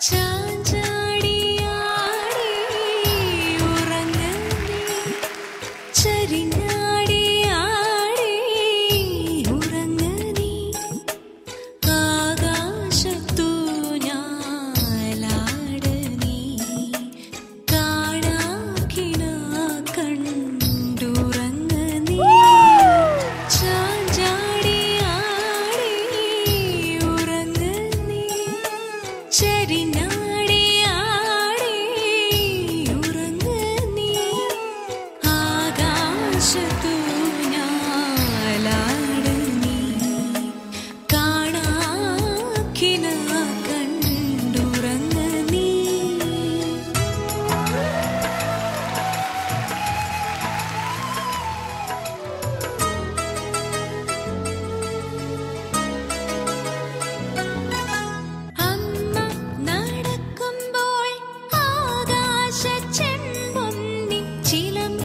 家。செரினா